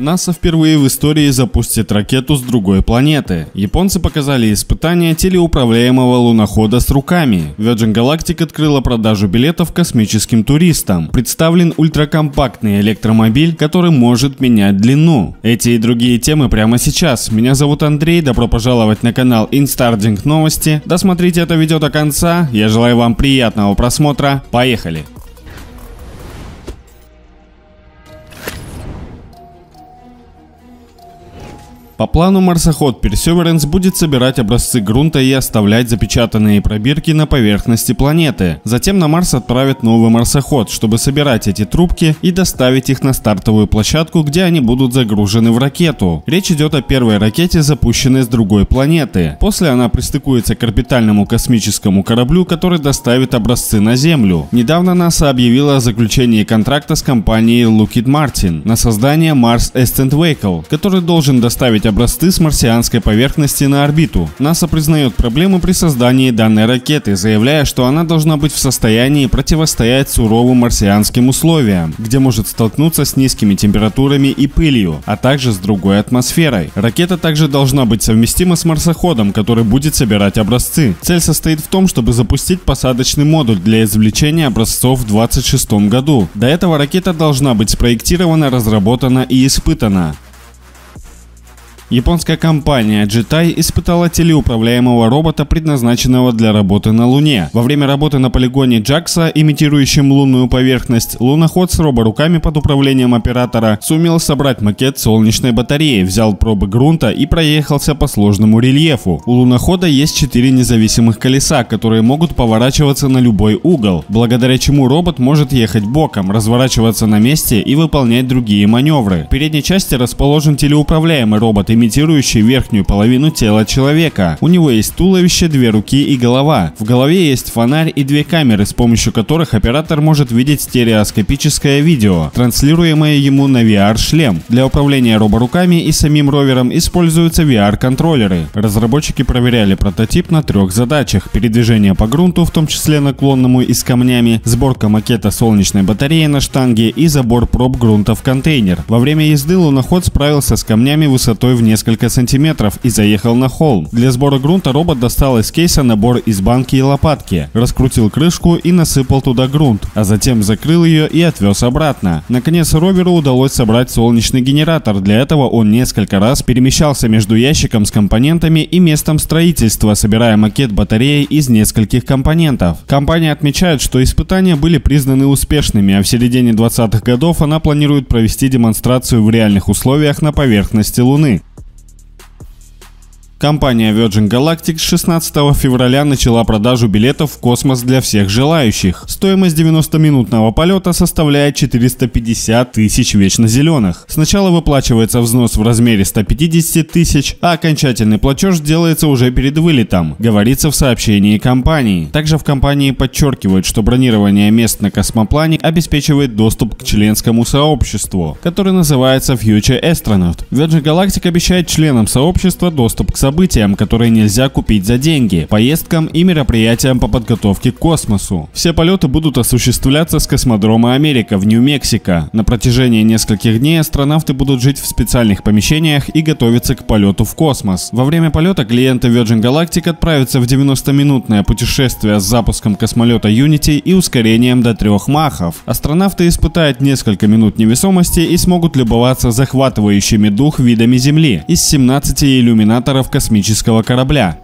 НАСА впервые в истории запустит ракету с другой планеты. Японцы показали испытания телеуправляемого лунохода с руками. Virgin Galactic открыла продажу билетов космическим туристам. Представлен ультракомпактный электромобиль, который может менять длину. Эти и другие темы прямо сейчас. Меня зовут Андрей, добро пожаловать на канал Инстардинг Новости. Досмотрите это видео до конца. Я желаю вам приятного просмотра. Поехали! По плану марсоход Perseverance будет собирать образцы грунта и оставлять запечатанные пробирки на поверхности планеты. Затем на Марс отправят новый марсоход, чтобы собирать эти трубки и доставить их на стартовую площадку, где они будут загружены в ракету. Речь идет о первой ракете, запущенной с другой планеты. После она пристыкуется к орбитальному космическому кораблю, который доставит образцы на Землю. Недавно НАСА объявила о заключении контракта с компанией Lockheed Martin на создание Mars Ascent Vehicle, который должен доставить образцы с марсианской поверхности на орбиту. НАСА признает проблемы при создании данной ракеты, заявляя, что она должна быть в состоянии противостоять суровым марсианским условиям, где может столкнуться с низкими температурами и пылью, а также с другой атмосферой. Ракета также должна быть совместима с марсоходом, который будет собирать образцы. Цель состоит в том, чтобы запустить посадочный модуль для извлечения образцов в 2026 году. До этого ракета должна быть спроектирована, разработана и испытана. Японская компания Jitai испытала телеуправляемого робота, предназначенного для работы на Луне. Во время работы на полигоне Джакса, имитирующем лунную поверхность, луноход с роборуками под управлением оператора сумел собрать макет солнечной батареи, взял пробы грунта и проехался по сложному рельефу. У лунохода есть четыре независимых колеса, которые могут поворачиваться на любой угол, благодаря чему робот может ехать боком, разворачиваться на месте и выполнять другие маневры. В передней части расположен телеуправляемый робот, имитирующий верхнюю половину тела человека. У него есть туловище, две руки и голова. В голове есть фонарь и две камеры, с помощью которых оператор может видеть стереоскопическое видео, транслируемое ему на VR-шлем. Для управления роборуками и самим ровером используются VR-контроллеры. Разработчики проверяли прототип на трех задачах. Передвижение по грунту, в том числе наклонному и с камнями, сборка макета солнечной батареи на штанге и забор проб грунта в контейнер. Во время езды луноход справился с камнями высотой в несколько сантиметров и заехал на холм. Для сбора грунта робот достал из кейса набор из банки и лопатки, раскрутил крышку и насыпал туда грунт, а затем закрыл ее и отвез обратно. Наконец роверу удалось собрать солнечный генератор. Для этого он несколько раз перемещался между ящиком с компонентами и местом строительства, собирая макет батареи из нескольких компонентов. Компания отмечает, что испытания были признаны успешными, а в середине 20-х годов она планирует провести демонстрацию в реальных условиях на поверхности Луны. Компания Virgin Galactic с 16 февраля начала продажу билетов в космос для всех желающих. Стоимость 90-минутного полета составляет 450 тысяч вечно зеленых. Сначала выплачивается взнос в размере 150 тысяч, а окончательный платеж делается уже перед вылетом, говорится в сообщении компании. Также в компании подчеркивают, что бронирование мест на космоплане обеспечивает доступ к членскому сообществу, которое называется Future Astronaut. Virgin Galactic обещает членам сообщества доступ к событиям событиям, которые нельзя купить за деньги, поездкам и мероприятиям по подготовке к космосу. Все полеты будут осуществляться с космодрома Америка в Нью-Мексико. На протяжении нескольких дней астронавты будут жить в специальных помещениях и готовиться к полету в космос. Во время полета клиенты Virgin Galactic отправятся в 90-минутное путешествие с запуском космолета Unity и ускорением до трех махов. Астронавты испытают несколько минут невесомости и смогут любоваться захватывающими дух видами Земли из 17 иллюминаторов космического корабля.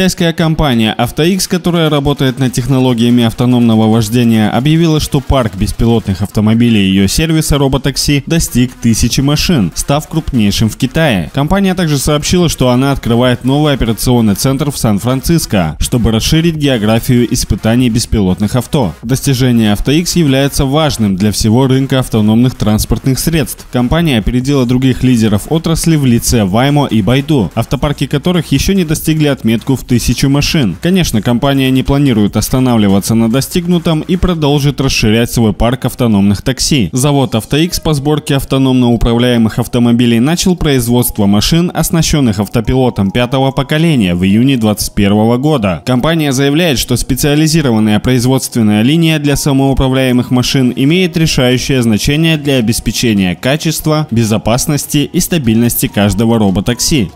Китайская компания AutoX, которая работает над технологиями автономного вождения, объявила, что парк беспилотных автомобилей ее сервиса роботакси достиг тысячи машин, став крупнейшим в Китае. Компания также сообщила, что она открывает новый операционный центр в Сан-Франциско, чтобы расширить географию испытаний беспилотных авто. Достижение AutoX является важным для всего рынка автономных транспортных средств. Компания опередила других лидеров отрасли в лице Waymo и Baidu, автопарки которых еще не достигли отметку в тысячу машин. Конечно, компания не планирует останавливаться на достигнутом и продолжит расширять свой парк автономных такси. Завод AutoX по сборке автономно управляемых автомобилей начал производство машин, оснащенных автопилотом пятого поколения в июне 2021 года. Компания заявляет, что специализированная производственная линия для самоуправляемых машин имеет решающее значение для обеспечения качества, безопасности и стабильности каждого роботакси.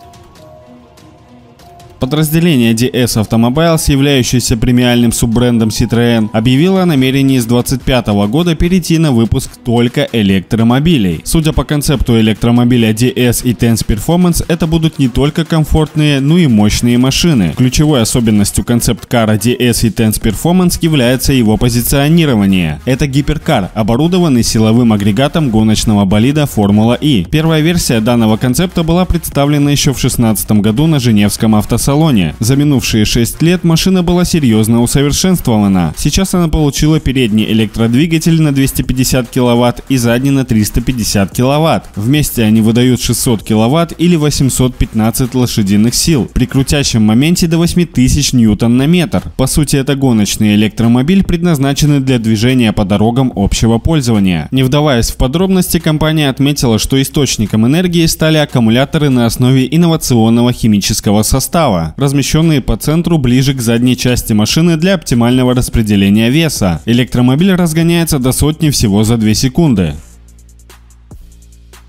Подразделение DS Automobiles, являющееся премиальным суббрендом Citroën, объявило о намерении с 2025 года перейти на выпуск только электромобилей. Судя по концепту электромобиля DS и Tense Performance, это будут не только комфортные, но и мощные машины. Ключевой особенностью концепт-кара DS и Tense Performance является его позиционирование. Это гиперкар, оборудованный силовым агрегатом гоночного болида Формула E. Первая версия данного концепта была представлена еще в 2016 году на Женевском автосалоне салоне. За минувшие 6 лет машина была серьезно усовершенствована. Сейчас она получила передний электродвигатель на 250 кВт и задний на 350 кВт. Вместе они выдают 600 кВт или 815 лошадиных сил, при крутящем моменте до 8000 ньютон на метр. По сути, это гоночный электромобиль, предназначенный для движения по дорогам общего пользования. Не вдаваясь в подробности, компания отметила, что источником энергии стали аккумуляторы на основе инновационного химического состава размещенные по центру ближе к задней части машины для оптимального распределения веса. Электромобиль разгоняется до сотни всего за 2 секунды.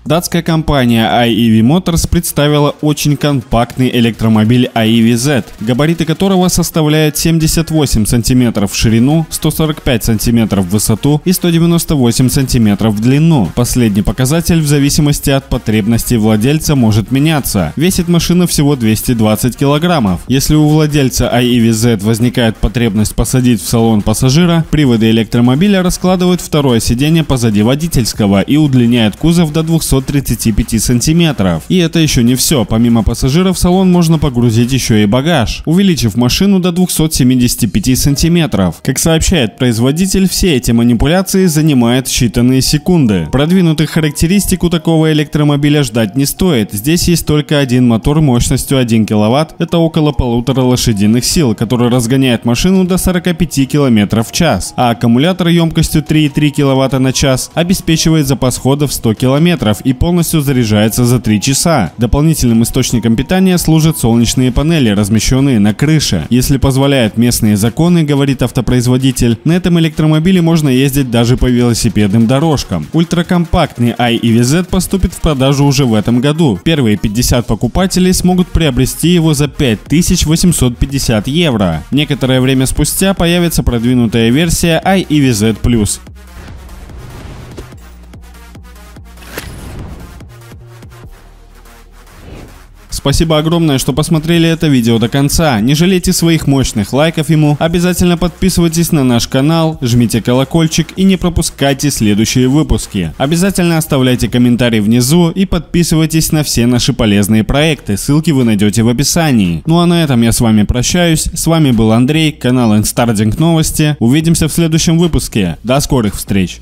Датская компания IEV Motors представила очень компактный электромобиль IEV Z, габариты которого составляют 78 см в ширину, 145 см в высоту и 198 см в длину. Последний показатель в зависимости от потребностей владельца может меняться. Весит машина всего 220 кг. Если у владельца IEV Z возникает потребность посадить в салон пассажира, приводы электромобиля раскладывают второе сиденье позади водительского и удлиняют кузов до 200 235 сантиметров. И это еще не все. Помимо пассажиров в салон можно погрузить еще и багаж, увеличив машину до 275 сантиметров. Как сообщает производитель, все эти манипуляции занимают считанные секунды. Продвинутых характеристик у такого электромобиля ждать не стоит. Здесь есть только один мотор мощностью 1 кВт, это около полутора лошадиных сил, который разгоняет машину до 45 км в час, а аккумулятор емкостью 3,3 кВт на час обеспечивает запас хода в 100 км и полностью заряжается за 3 часа. Дополнительным источником питания служат солнечные панели, размещенные на крыше. Если позволяют местные законы, говорит автопроизводитель, на этом электромобиле можно ездить даже по велосипедным дорожкам. Ультракомпактный i и VZ поступит в продажу уже в этом году. Первые 50 покупателей смогут приобрести его за 5850 евро. Некоторое время спустя появится продвинутая версия i и VZ Спасибо огромное, что посмотрели это видео до конца. Не жалейте своих мощных лайков ему. Обязательно подписывайтесь на наш канал, жмите колокольчик и не пропускайте следующие выпуски. Обязательно оставляйте комментарий внизу и подписывайтесь на все наши полезные проекты. Ссылки вы найдете в описании. Ну а на этом я с вами прощаюсь. С вами был Андрей, канал Инстардинг Новости. Увидимся в следующем выпуске. До скорых встреч!